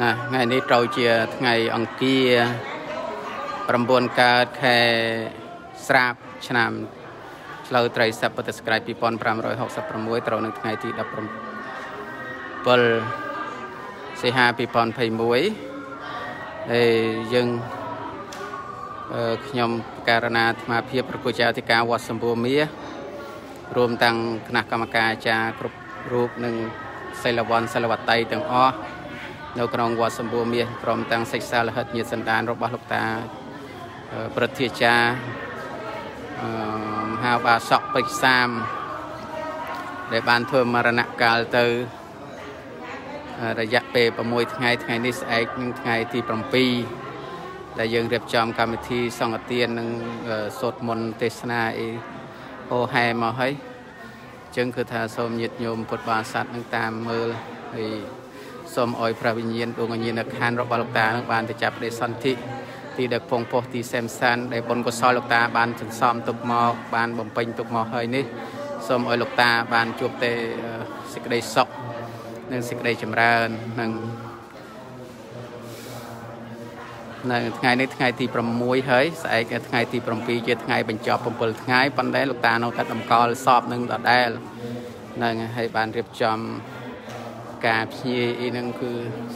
ណាថ្ងៃនេះត្រូវជាថ្ងៃអង្គារ9កើតខែស្រាបឆ្នាំឆ្លូវត្រីស័កពុទ្ធសករាជ2566ត្រូវនៅថ្ងៃទី17សីហា2021ហើយយើងខ្ញុំការណាអាត្មាភាពប្រគជាអធិការវត្តសម្ពោធមា រួមទាំងគណៈកម្មការអាចារ្យគ្រប់រូបនិងសិលវន្តសិលវតីទាំងអស់នៅក្នុងវត្តសម្បូរមាសព្រមទាំងសិក្សាលហិតញាតសន្តានរបស់លោកតាប្រធាចាមហាបាសកពេជ្រសាមដែលបានធ្វើមរណកាលទៅរយៈពេល6ថ្ងៃថ្ងៃនេះស្អែកនឹងថ្ងៃទី7ដែលយើងរៀបចំកម្មវិធីសង្ឃទាននិងសូត្រមន្តទេសនាអីហោហែមកហើយចឹងគឺថាសូមញាតិញោមពុទ្ធបរិស័ទនឹងតាមមើលហើយសូមឲ្យព្រះវិញ្ញាណដួងវិញ្ញាណខណ្ឌរបស់លោកតានឹងបានទៅចាប់ប្រេសន្ធិ ទីដែលពងពោះទីសែមសានដែលបុណ្យកុសលលោកតា បានសន្សំទុកមក បាន បំពេញ ទុកមកហើយ នេះសូមឲ្យលោកតាបានជួបតែសេចក្តីសុខនិងសេចក្តីចម្រើននិងនៅថ្ងៃនេះថ្ងៃទី6ហើយស្អែកថ្ងៃទី7ជាថ្ងៃបញ្ចប់7ថ្ងៃប៉ុន្តែលោកតានៅតែតម្កល់សពនឹងដដែលនឹងហើយបានរៀបចំការព្យាអីហ្នឹងគឺ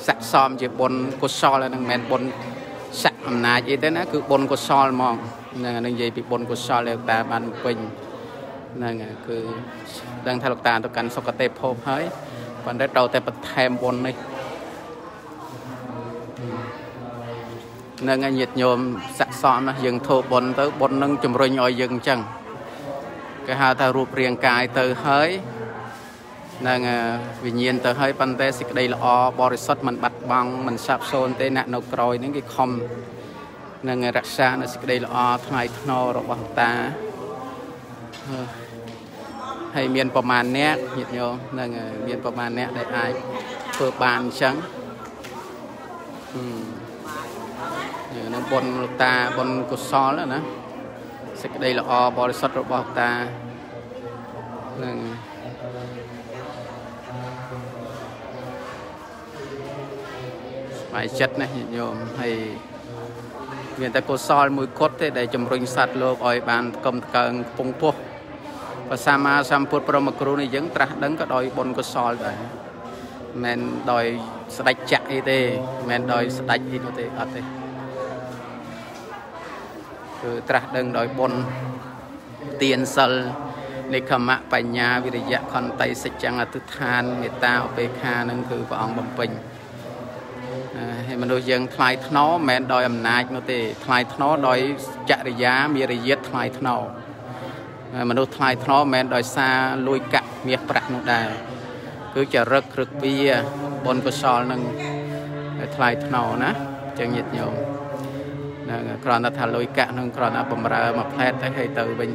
ស័កសមជាបុណ្យកុសលហ្នឹងមិនមែនបុណ្យស័កអំណាចអីទេណាគឺបុណ្យកុសលហ្មងហ្នឹងនឹងនិយាយពីបុណ្យកុសលលោកតាបានពេញហ្នឹងគឺដឹងថាលោកតាទៅកាន់សុគតិភពហើយបណ្ឌិតត្រូវតែបន្ថែមបុណ្យនេះនឹងញាតញោមស័កសមណាយើងធ្វើបុណ្យទៅបុណ្យនឹងជំរុញឲ្យយើងអញ្ចឹងគេហៅថារូបរាងកាយទៅហើយនឹងវិញ្ញាណទៅហើយប៉ុន្តែសេចក្តីល្អបរិសុទ្ធមិនបាត់បង់មិនសាបសូន្យទេអ្នកនៅក្រោយហ្នឹងគេខំនឹងរក្សានៅសេចក្តីល្អថ្លៃថ្នូររបស់តាហើយមានប្រមាណអ្នកញាតិញោមនឹងមានប្រមាណអ្នកដែលអាចធ្វើបានអញ្ចឹងយើងនឹងបុណ្យលោកតាបុណ្យកុសលណាសេចក្តីល្អបរិសុទ្ធរបស់តានឹងផ្នែកចិត្តណាញាតិញោមហើយមានតែកុសលមួយគត់ទេ ដែលជំរុញសัตว์លោកឲ្យ បាន កំកើងពងពោះព្រះសម្មាសម្ពុទ្ធព្រមគ្រូនេះយើងត្រាស់ដឹងក៏ដោយបុណ្យកុសលដែរមិនដោយ ស្ដេចចាក់អីទេមិនដោយស្ដេចអីនោះទេអត់ទេគឺត្រាស់ដឹងដោយបុណ្យទានសិលនិខមៈបញ្ញាវិរិយៈខន្តីសច្ចង្អតិដ្ឋានមេត្តាឧបេក្ខានឹងគឺព្រះអង្គបំពេញមនុស្សយើងថ្លៃថ្នូរមិនមែនដោយ អំណាចនោះទេថ្លៃថ្នូរដោយចរិយាមារយាទថ្លៃថ្នូរមនុស្សថ្លៃថ្នូរមិនមែនដោយសារលួយកាក់មាសប្រាក់នោះដែរគឺចរិតគ្រឹកវាបុណ្យកុសលនឹងថ្លៃថ្នូរណាចឹងញាតិញោមគ្រាន់តែថាលុយកាក់នឹងគ្រាន់តែបំរើមួយផ្លែតទៅឲ្យទៅវិញ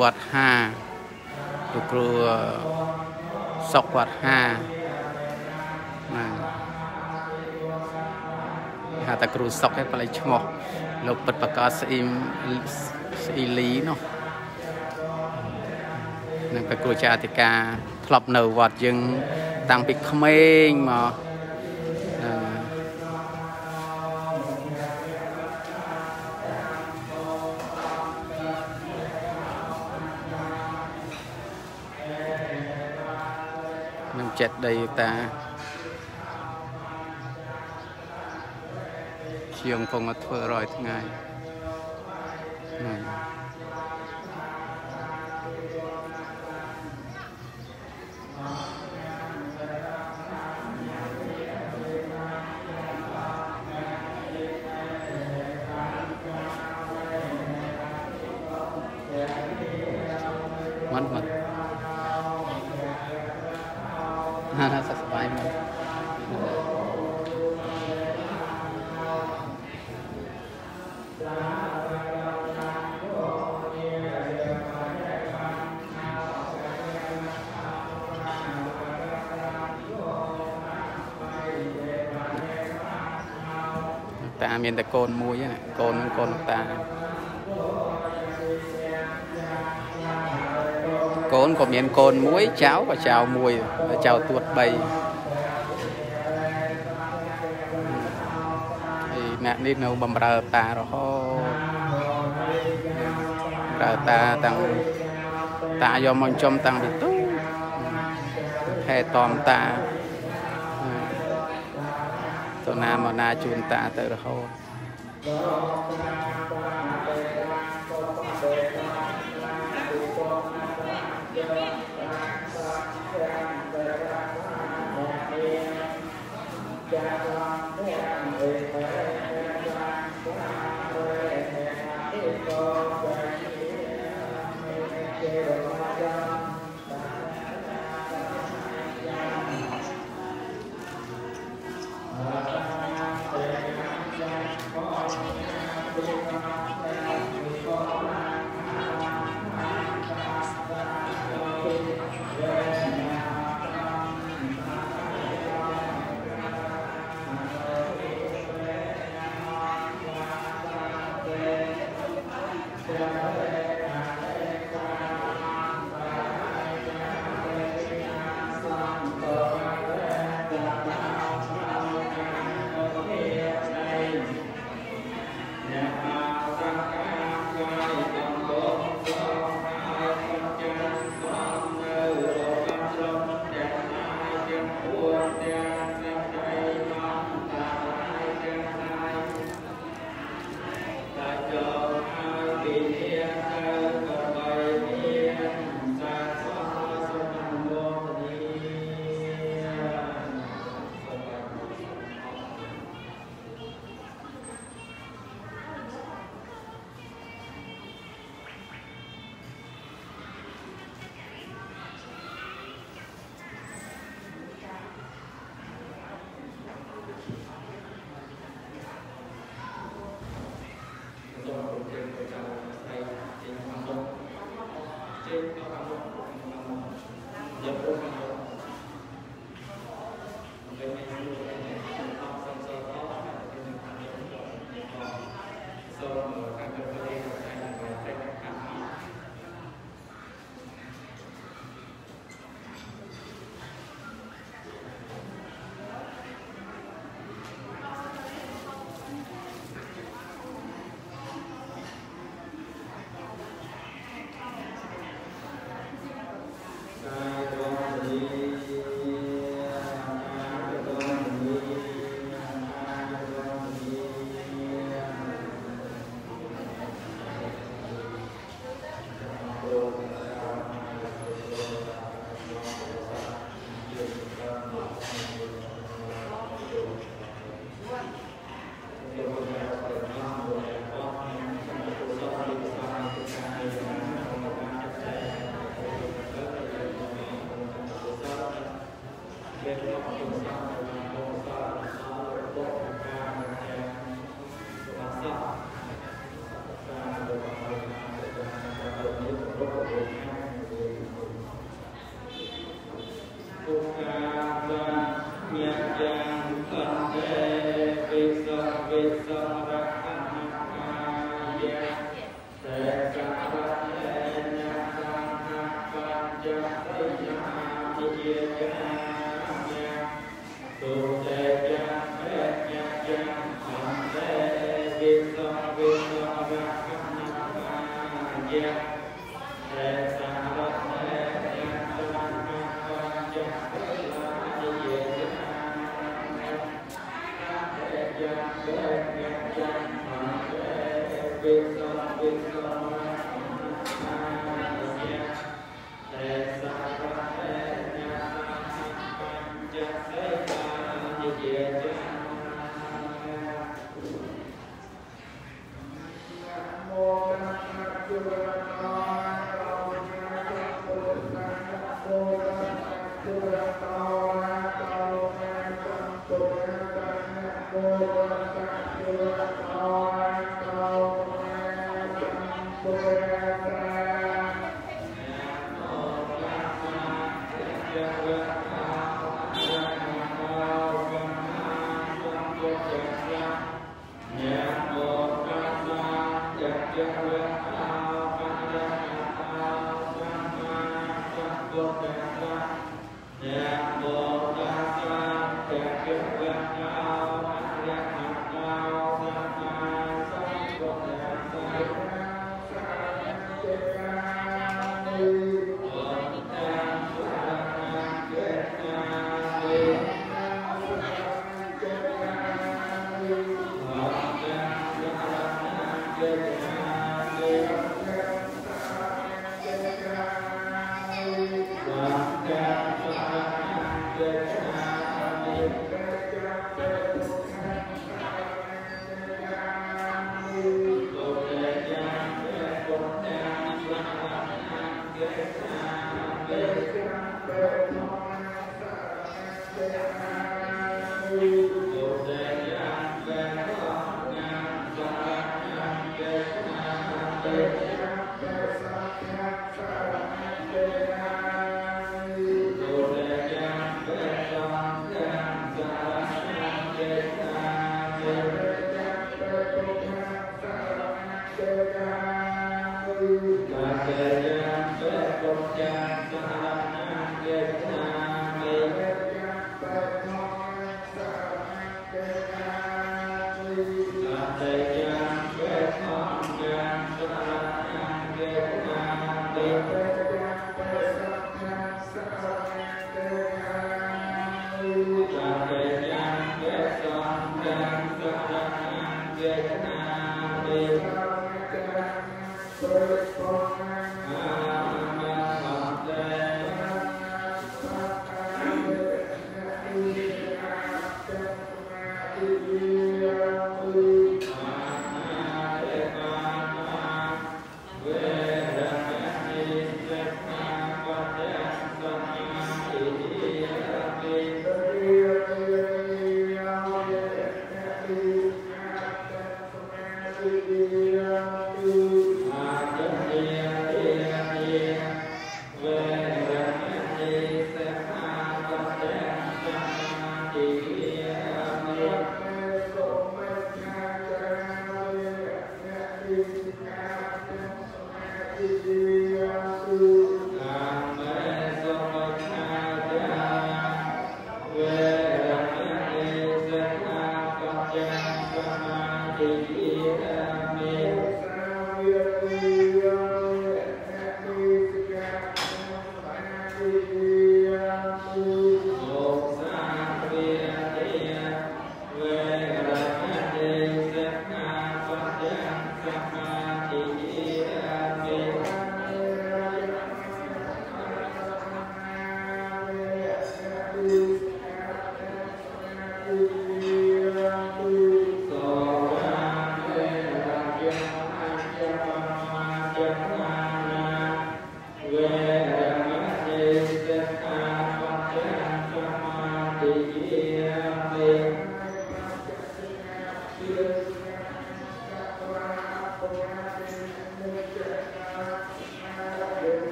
វត្តហាលោកគ្រូសុកវត្តហាណាហៅតែគ្រូសុកឯងបលិឈ្មោះលោកពិតប្រកាសស្អ៊ីមស្អ៊ីលីនោះនឹងព្រះគ្រូចាអធិការធ្លាប់នៅវត្តយើងតាំងពីក្មេងមកដីតាជាងកំពុងធ្វើរយថ្ងៃមានតែកូនមួយណាកូននឹងកូនតាកូនក៏មានកូនមួយចៅក៏ចៅមួយចៅទួត3ហើយអ្នកនេះនៅបំរើតារហូតប្រើតាតាំងតាយកមកចំតាំងពីទូខែតមតាទៅណាមកណាជូនតាទៅរហូត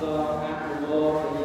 song after love.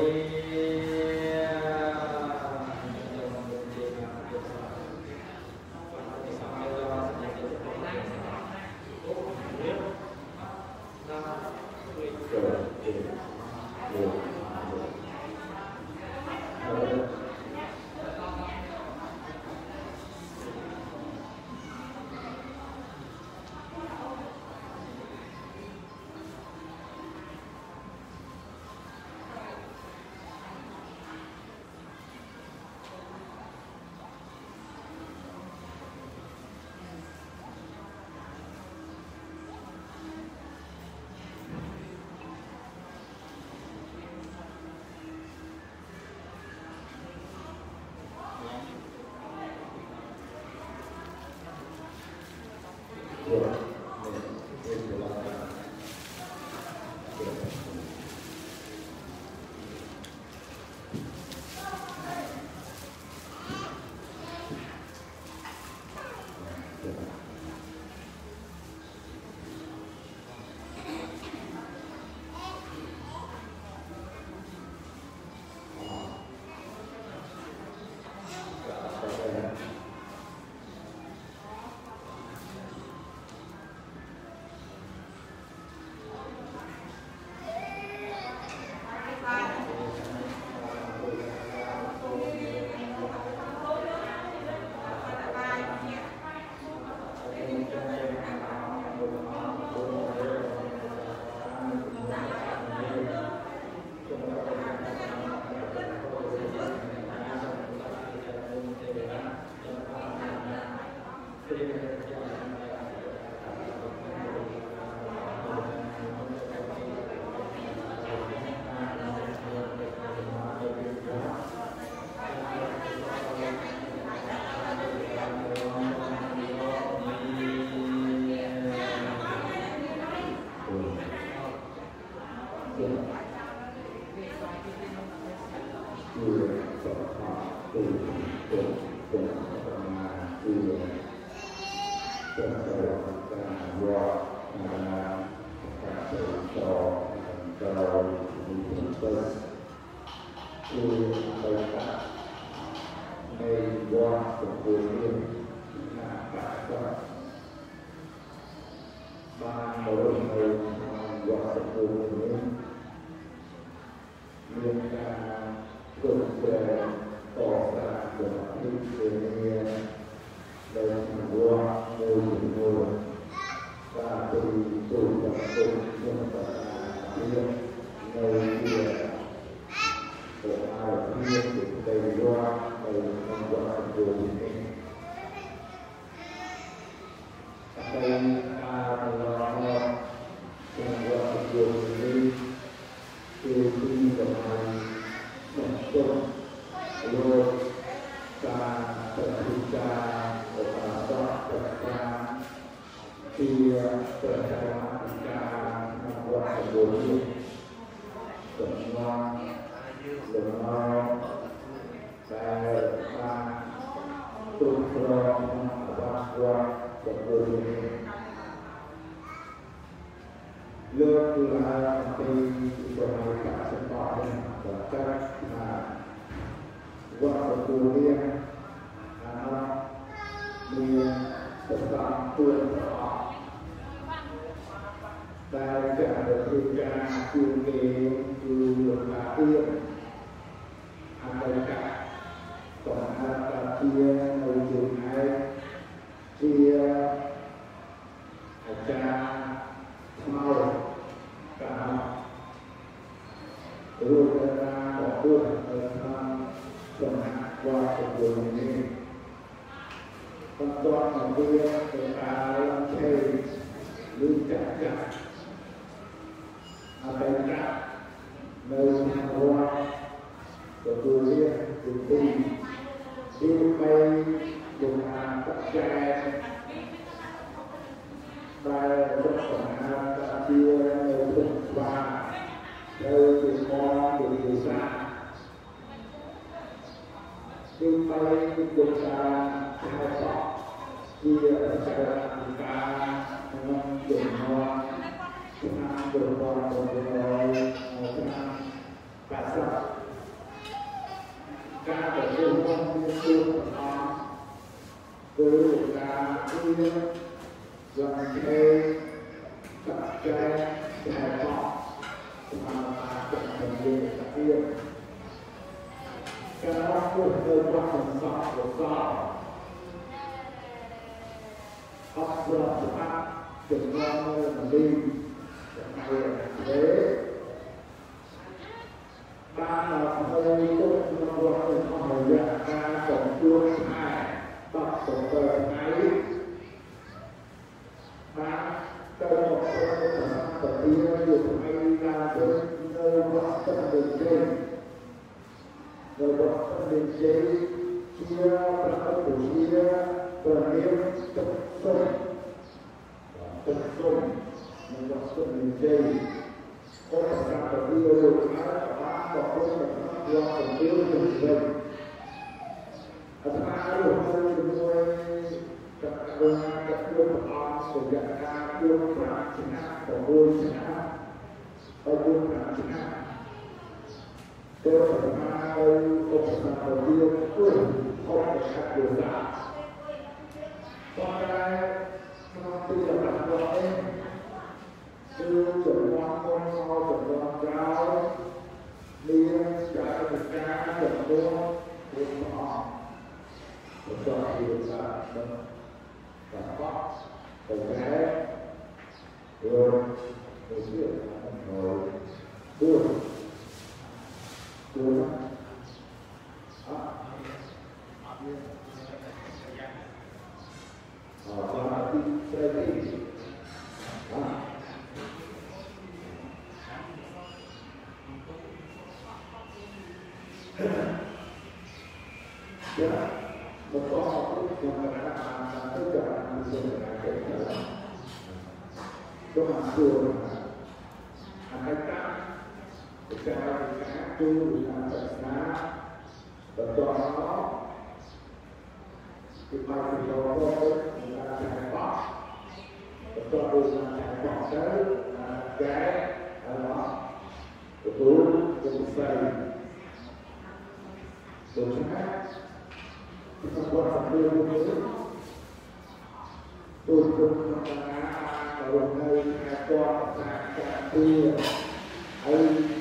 Sumbay dosa dosa Dia sekarang kita Mengendono Tenang berbual-bual Tenang Kasar Kita berbual Sumpah Guru Kami Zantai Tập trái Đại học Mà ta cần thành viên tập viên cái đó của cơ quan thần sọ của sọ Học vừa của hát Đừng lo nơi mà đi Chẳng hạn thế Ba là hơi tốt Nó gọi là hỏi dạng Ba tổng chuông hai Tổng tổng tờ hai Ba Tổng tổng tờ hai Tổng tổng tờ hai Tổng tổng tờ hai Tổng tổng tờ hai Yeah. ទៅហើយឧបសគ្គវាធ្វើឧបសគ្គវាប៉ុន្តែក្នុងទីសម្រាប់របស់នេះគឺចំនួនគុណហើយចំនួនក្រោយមានការប្រកាសចំនួនព្រះអង្គប្រកបដោយសារដល់បាក់ទៅក្រែរទៅជាអង្គនោះ không Tuhan Tuhan Akan tak ការវិការជួយវិការសាសនាបន្តមកគឺបានទៅដល់ការចាក់បោះបន្តទៅការចាក់បោះទៅកែអរទទួលជំសាយដូច្នេះគឺគាត់ទៅទៅទូទៅក្នុងការរំលឹកការតបសាការទីហើយ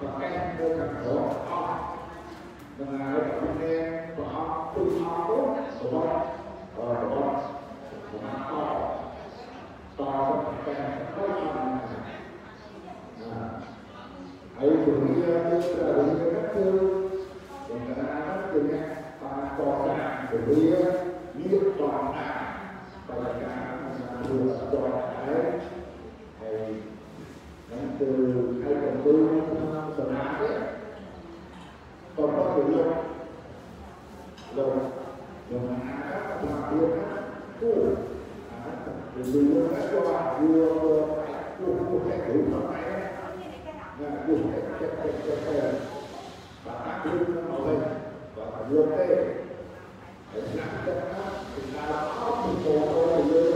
ប្រកែកលើខាងក្រោមអស់នឹងហើយព្រះនាងព្រះអង្គទូលអស់របស់របស់របស់អស់តោះប្រកែកខ្លួនអស់ហើយព្រះនាងព្រះរាជាគឺដំណើរទៅអ្នកបានកសាងពលានេះតោះណាបរិការណាព្រោះតោះហើយហើយ từ hai tuần tư hai tuần năm tuần tám còn có thể luôn rồi rồi mà ăn các mà cụ thì mình luôn các cho bạn vừa luôn một cái thứ mà này là cùng cái cái cái cái và các luôn nó màu hình và phải luôn đây để làm cho các thì là không có một cái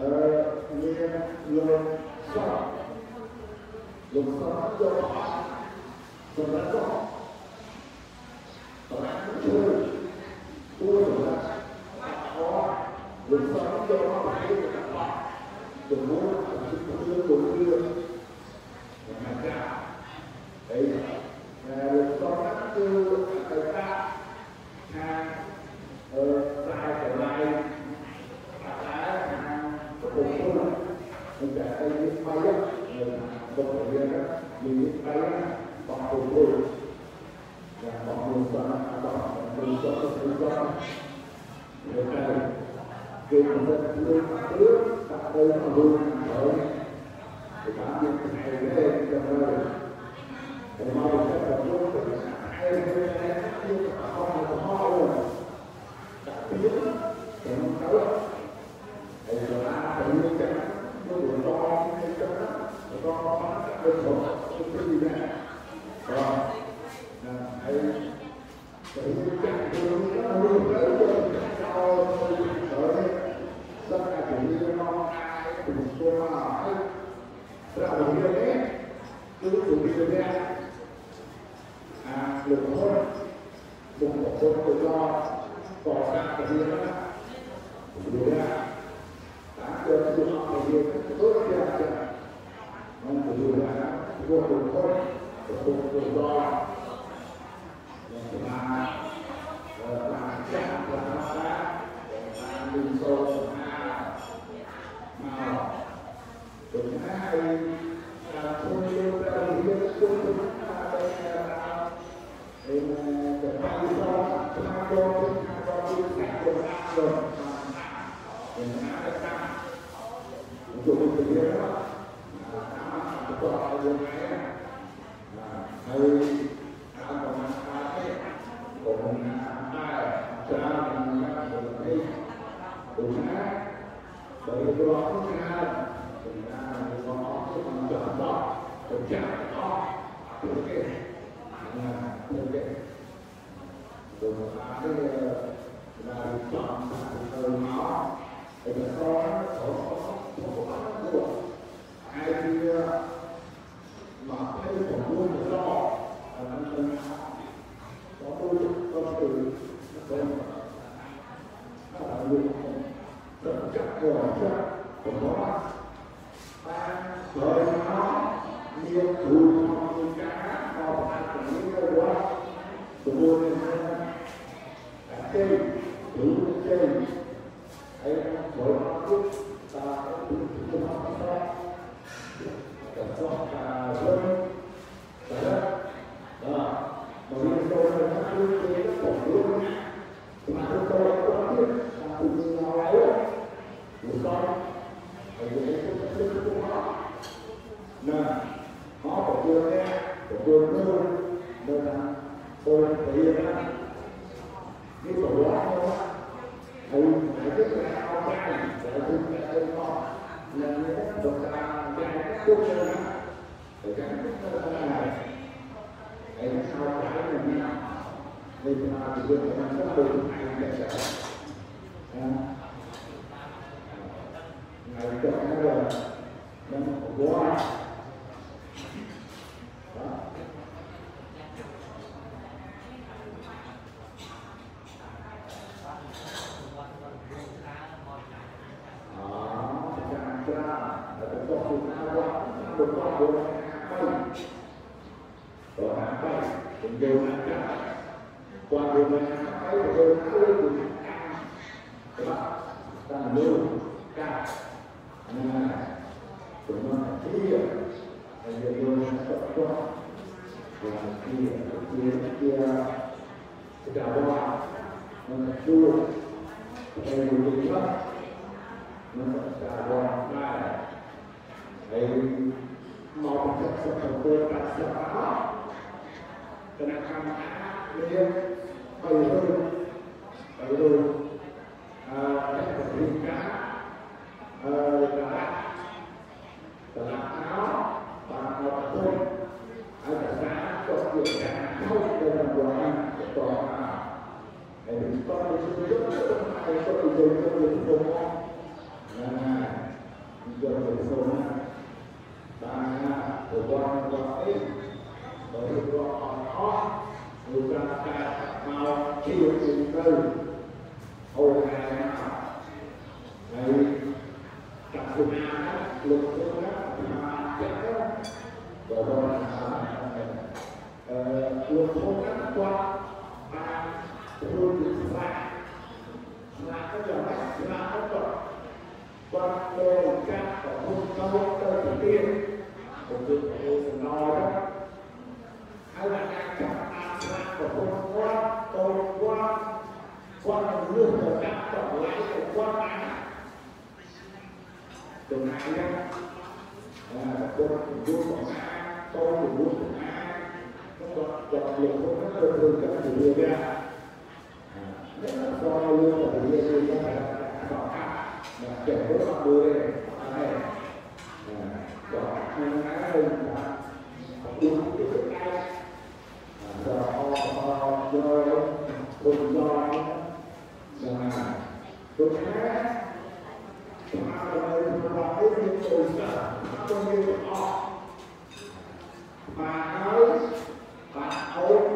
yourself. Yourself, your heart. So that's all. But I'm sure all of that, heart, yourself, your heart, the heart, the more I can feel, the real Aleluia. Thank you. quan cơ các và hôn câu cơ thủy tiên cũng được hồ phần no đó hay là các các an sát và hôn quan câu quan quan là lương của các tổng lãi của quan á từ này nhá là quan của vua của a câu của vua của a nó còn dọc liền của các cơ thương các thủy tiên ra rất là do lương của thủy tiên ra là bảo chỗ đưa đây này đó nên á hơn là đúng cái cái cái do do cùng do là cũng khá mà đời mà cái những sự sợ không như họ mà nói mà ấu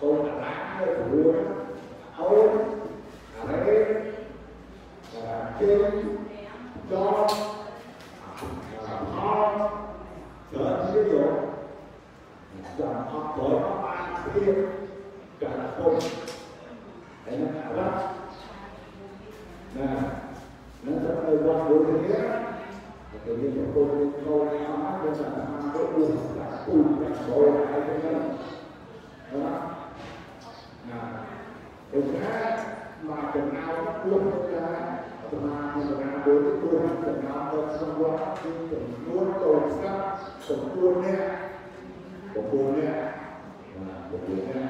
cũng là lá hơi của ấu ở đấy kinh cho họ trở ví dụ rằng họ thiên cả không để nó hạ nè nó sẽ hơi qua đối với nghĩa tự nhiên chúng tôi câu này nó hát lên là mang cái u là u đó nè đúng khác មកចំណាយលោកថាសមាធិសមាធិព្រោះចំណាយដល់សង្វាក់គឺចំនួនតូចស្ដាប់ចំនួនអ្នកបុគ្គលអ្នកបុគ្គលអ្នក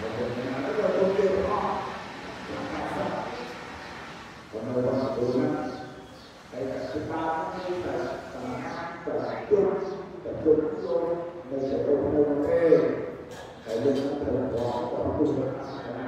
បុគ្គលអ្នកទៅទៅទៅអស់បំរើរបស់បុគ្គលណាតែស្ថាបគឺតែសម្រាប់ទៅជុំទៅជុំខ្លួននៅទៅនៅទេតែយើងត្រូវរកទៅពុទ្ធសាសនា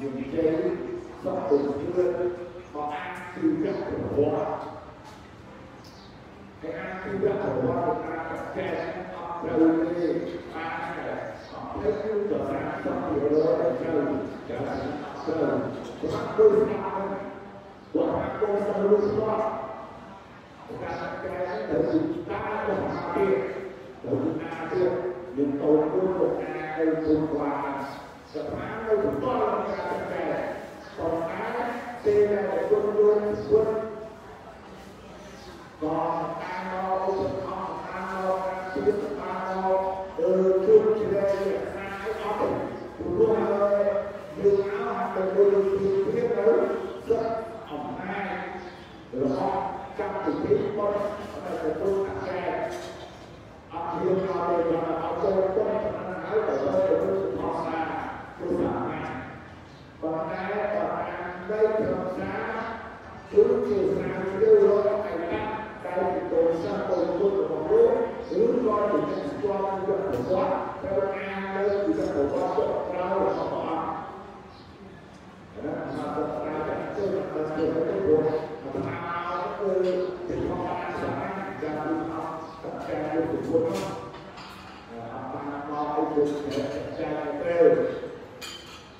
những cái xã hội chưa họ ăn cư đắc khổ hoa cái ăn cư đắc khổ hoa được an cặp kè học đi an kè học thế cứ trở ra trong điều đó là đầu trở lại học đầu của hạt đôi sao của hạt đôi sao đôi sao của hạt kè đầu ta của hạt kia đầu ta kia nhưng tôi cũng một ai tôi qua សម្រាប់នៅផ្ទាល់នឹងការដែរប៉ុន្តែពេលដែលគុណលួនគុណក៏តាមមកឧបត្ថម្ភតាមមកជាតាមមកអឺជួយជ្រែកថាឲ្យអត់ព្រោះហើយយើងអោហាក់ទៅដូចពីព្រៀបទៅសិតអំណាចរបស់កម្មវិធីបុណ្យដែលទទួលអាចារ្យអភិជនអរិយជនអត់ទៅទៅហើយទៅទៅទៅផងដែរ còn ai còn ăn đây trường xá xuống chiều sáng kêu gọi thành tắc tay thì tôi sang tôi tôi của một lúc giữ con thì chắc con được của con theo an đây thì chắc của con chỗ đau là không bỏ đó mà tập ra chắc chưa là tập chưa là cái buồn mà ta cứ thì không ăn sáng ra đi học tất cả đều được buồn học mà ta nói được tất cả đều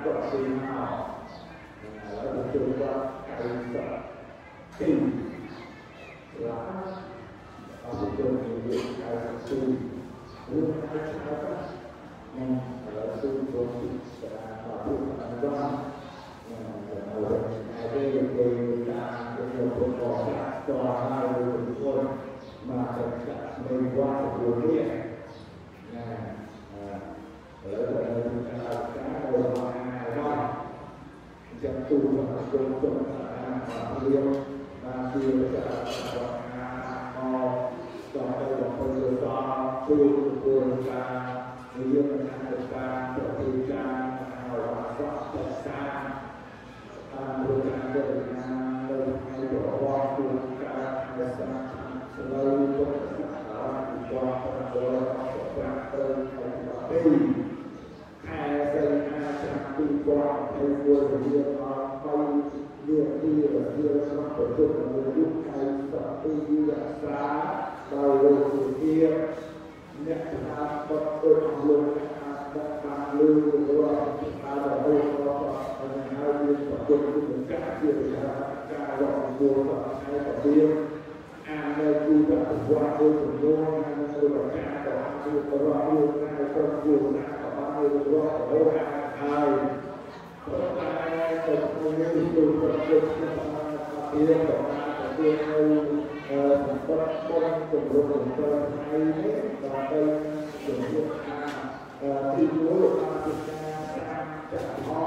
Internacional. Ela é do da Caída. Tem lá, a região do Caída Sul, o Caída Não, ela é do Brasil, da Papuca, da Gama. mà thật sự mình qua một buổi nhé là ở đây chúng ta đã có จัตุรัสโกจงสาขาเรียวนาเกียรติสังหาอต่อไปหลวงพ่อโยธาผู้ผู้การเรียนนักศึกษาปฏิจารការជាបញ្ហាការរកមូលដ្ឋានឯកភាពអាននៅគូតអភិវឌ្ឍដោយចំនួនអាននៅរកការក៏អាចជួយបរិយាកាសក្នុងគូណាក៏បានរករកហើយប៉ុន្តែក៏ក្នុងនេះគឺប្រតិបត្តិភាពក៏អាចជួយឲ្យសម្បត្តិពលជំរុញរបស់ឯងដើម្បីជំរុញការទីមួយការពិចារណាចាក់ហោ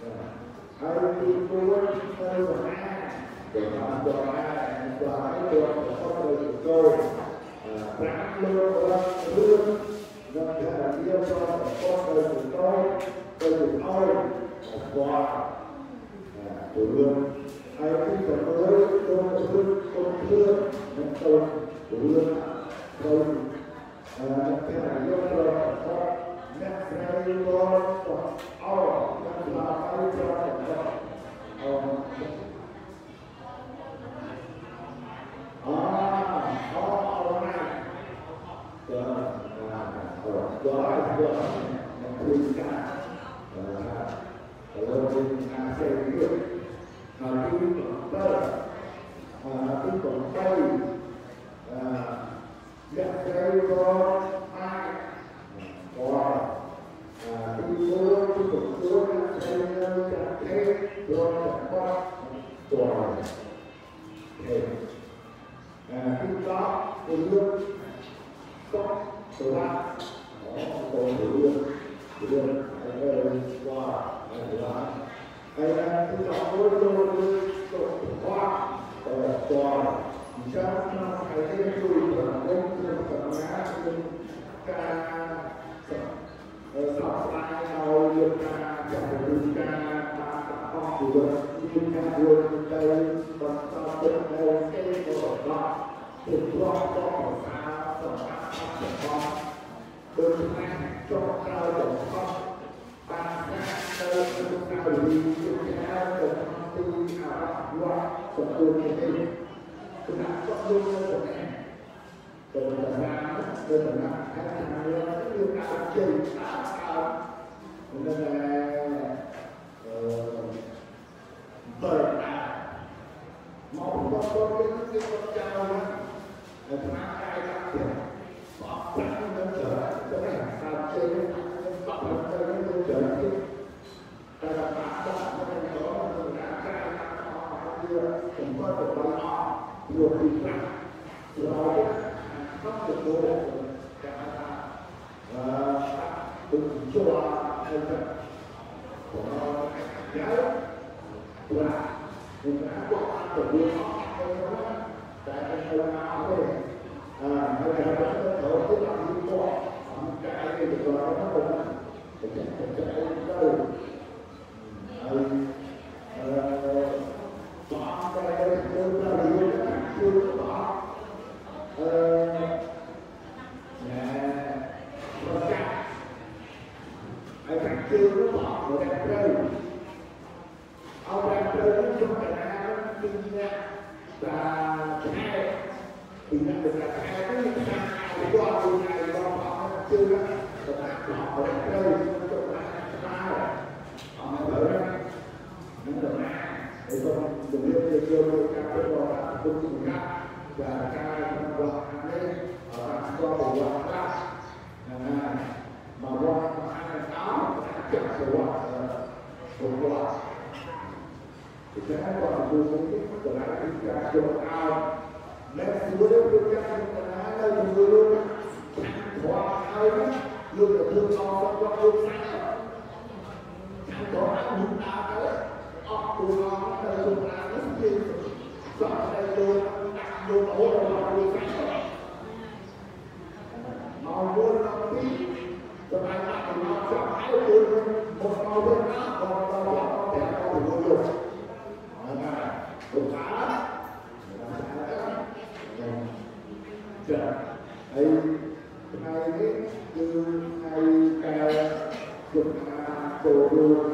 Hari itu terbuka dengan doa dan doa itu bersama itu ramai orang turun dan cara dia bersama itu bersama Allah turun. Hari itu terbuka turun turun dan turun turun turun dan cara dia bersama Thank you, Lord our, our Ah, all right. God, God, God, please God. để lên để kêu người ca cái đó là công trình khác và ca quả cho để quả mà quả hai là táo chặt của quả của quả thì cái đó là tôi muốn biết từ đó chúng ta cho ao nên tôi là tôi luôn ăn thỏa luôn là thương con con luôn sáng chẳng có ăn nào đấy អស់គូឡងទៅជុំឡាននេះយើងស្បតែចូលដាក់យករហូតដល់មួយសាច់មកវល់ដល់ពីសម្រាប់ដាក់កំណត់ចាប់ហើយវល់មកមកវិញណាក៏ដល់ដល់តែទៅវល់យកហ្នឹងហើយទុកកាចាហើយថ្ងៃនេះគឺថ្ងៃកែជុំឡានចូលរួម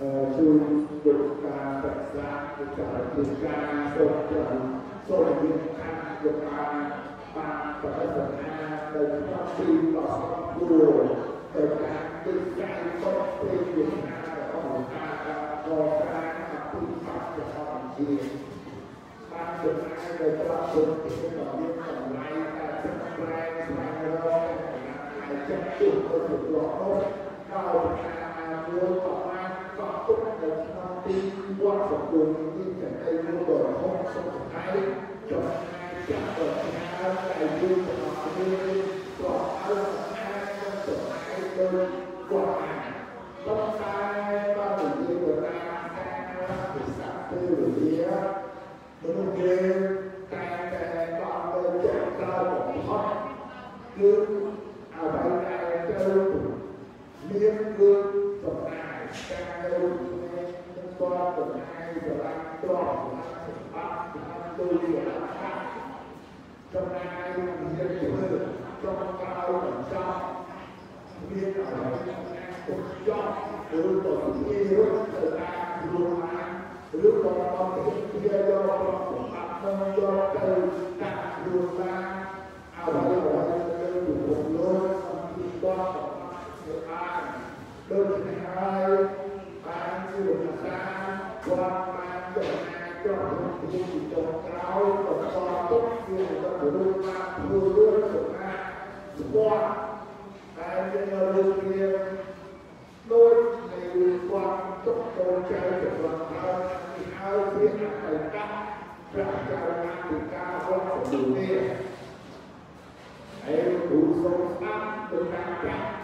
ดุดุจการศดกษาดุจกาจศกษาสดจดสดยินทางดุจการปางปัจจุบนเป็นขาอสี่ต่องู้เกิดการตึงใจต้งเป็นดุจการของการกุอการปฏบัติของจริงบางจุดกั้นเป็นพระสุนทรต่อเนืลางต่อไหลแต่สักแรงแรงร้อนหายใจจุดกระสุนร้อนเข้าทางรู้ต่อ họ cũng đã được đi qua phần đường nhưng phải cây vô bờ không xong phần ai cho hai trả bờ hai đại dương của họ đi cho hai hai trong phần hai đơn qua trong sai ba mình đi của ta sang thì sáng tư rồi đi á đúng không kia tay tay ba bên chạm ta một hót cứ à bảy tay chơi miếng gương phần hai ca đâu của em tâm hai của anh toa của anh của bác của anh tôi của anh khác trong ai mình sẽ hiểu hơn ở đây cũng cho từ tuần yêu từ ta luôn mà lúc đó con biết kia do của anh không cho từ ta luôn mà à vậy rồi tôi đủ ដូចនេះហើយបានជាភាសាគាត់បានចំណាយចុះពីចុងក្រោយបន្ទាប់ទុកជារបស់រូបបានធ្វើរឿងសម្រាប់ស្គាល់តែយើងរូបរាងដូចនៃគាត់ទុកកូនចៅរបស់ហើយហើយវាអត្តកៈប្រាក់ការណាពីការហត់ទៅនេះហើយគ្រូសូមស្ដាប់ទៅតាមប្រាក់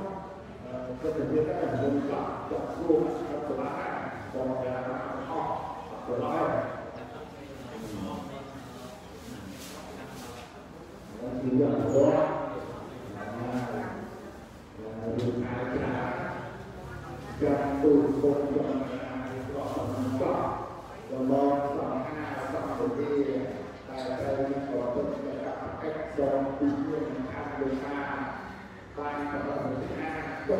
ก็เป็นเรื่องการชมกรับจากูกครับตัวละห้าตอนเวลา้าตัวละ้าถอยงตัวดูกากการตูนคนจังาเก็สำคัญก็องสองห้าสองสัวเอแต่ใจก่อนจะกับเอ็กซ์สองปีนี้ขางเือนห้าบ้านก็ตงห้าก็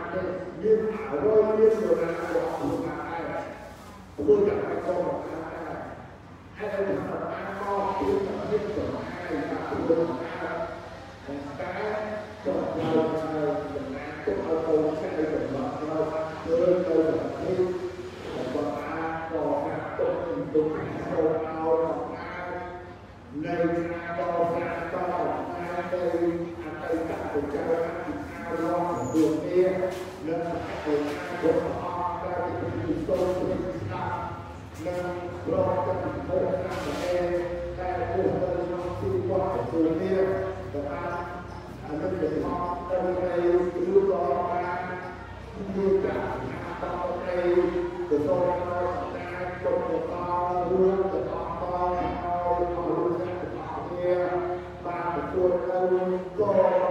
cái liên thảo đôi rồi là bỏ thủ là ai này tôi con là ai này hay thằng là ai con tôi gặp liên rồi là ai là tôi là ai cái cho đầu là mình ăn tôi ở đâu sẽ đi được mà đâu tôi đâu là tôi còn ai còn ai tôi tôi không ao còn ai nơi ai to ra to ប្រឡងទទួលគ្នានិងអង្គការរបស់អង្គការទីសូមស្ដាប់និងប្រកបទៅក្នុងការតែតែពុទ្ធទៅក្នុងទីគាត់ទទួលគ្នាទៅបានអនុញ្ញាតមកទៅនៃគ្រូដល់បានយុទ្ធនាការតទៅទៅចូលដល់សម្ដែងគុណរបស់រួមទៅអង្គឲ្យអរុណទៅគ្នាបានទទួលទៅក៏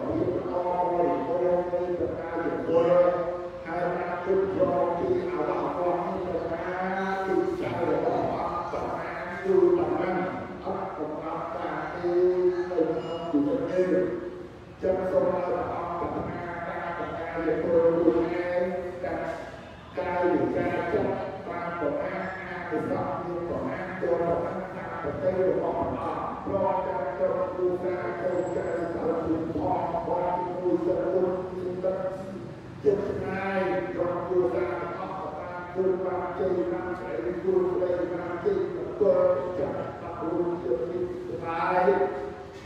ចឹងសូមឲ្យព្រះអង្គប្រាថ្នាការប្រការជាព្រមខ្លួនឯងតាមកាយវិការចិត្តបានប្រមាណអានិសង្ឃមានប្រមាណចូលប្រមាណតាមប្រទេសរបស់ព្រះអង្គព្រមទាំងចូលគូសាចូលចៅសាលគុណផងបងគូសាគុណទឹកចិត្តស្នាយក្នុងគូសាអស់តាមគូបានជ័យបានស្រីគូស្រីបានជ័យបន្តចាក់អរុជ័យស្នាយ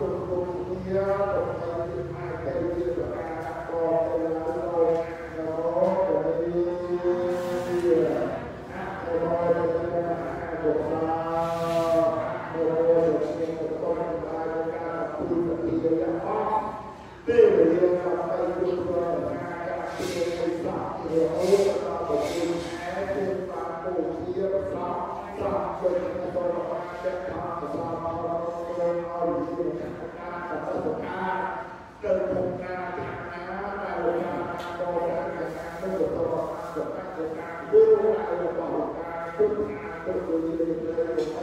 ទុកគុំវាដើម្បីអាចទៅជាប្រការតទៅឡើងដោយនរោទៅជាអរោទៅជាអាកុសលនរោទៅជាកុសលបានការពុទ្ធិយៈអស់ពេលវេលាទៅទៅដល់ការពុទ្ធិយៈសារោទៅពុទ្ធិយៈទៅបានពុទ្ធិយៈសាសាទៅទៅដល់ការពុទ្ធិយៈទៅមុខណាខាងណាដែលលោកថាបោតាខាងណាទៅបន្តសម្រាប់លោកថាធ្វើរបស់លោកថាទុកថាទុកទៅលើទៅ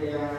their uh,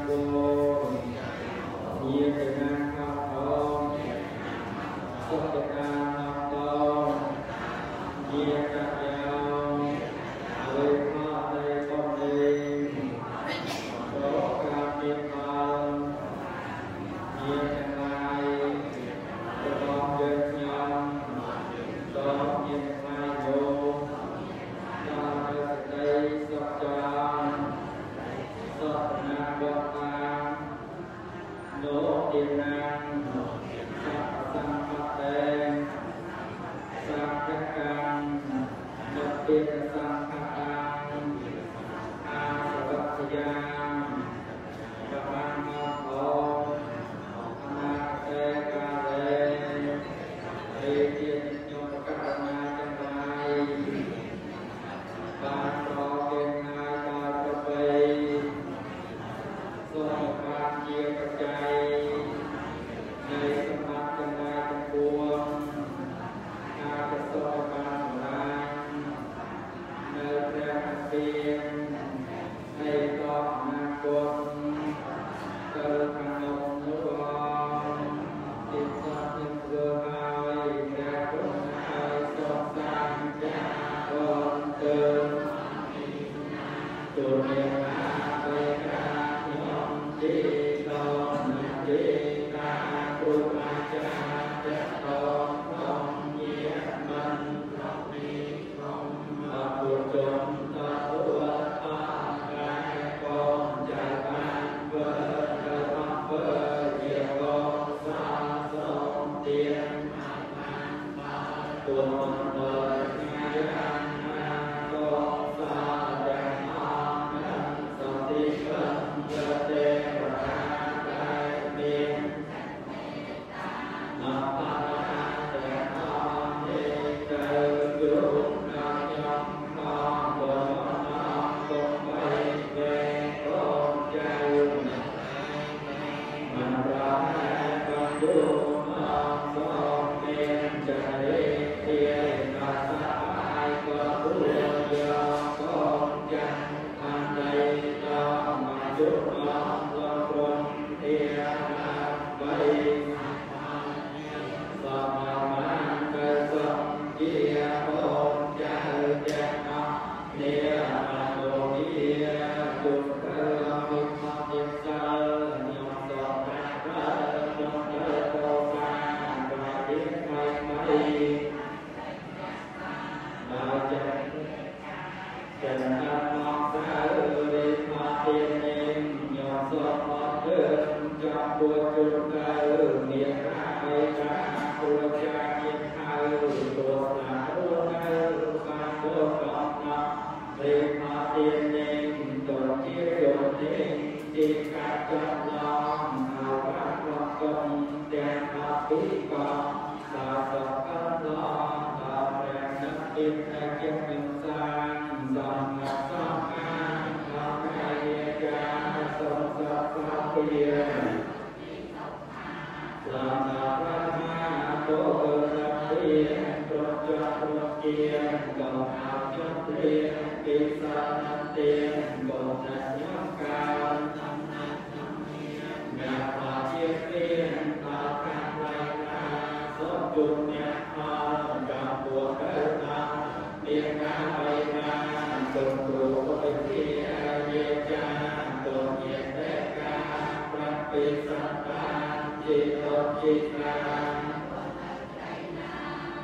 the lower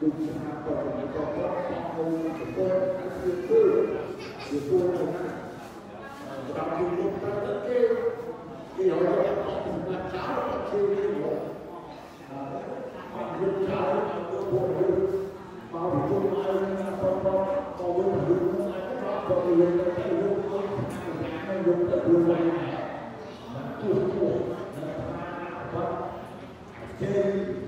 Đừng chỉ hạ tỏ những con con Hầu của con Anh tuyệt vời Tuyệt vời là nào Và thì một ta tất kê Thì hồi đó em có cùng là cháu Và chưa kê một Và những cháu Và cơ bộ hư Và vì tôi ai Nên là con con Còn với một hương Không ai có con Còn người ta thấy hương Con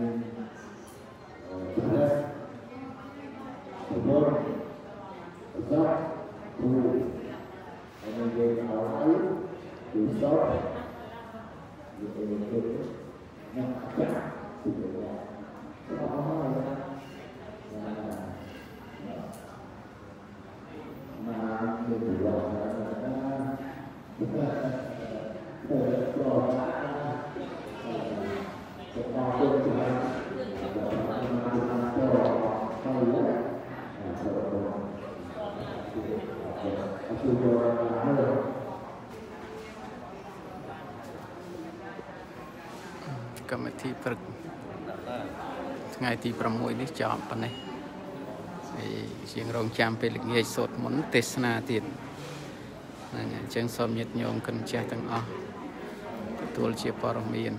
من ثلاث تضارب الضعف ضروب أنا جاي على العين والصرف نقطع Thank you. កម្មវិធីព្រឹកថ្ងៃទី6នេះចប់ប៉ុណ្ណេះហើយជាងរងចាំពេលល្ងាចសូត្រមន្តទេសនាទៀតហ្នឹងហើយអញ្ចឹងសូមញាតិញោមកិនចាស់ទាំងអស់ទទួលជាបរមាន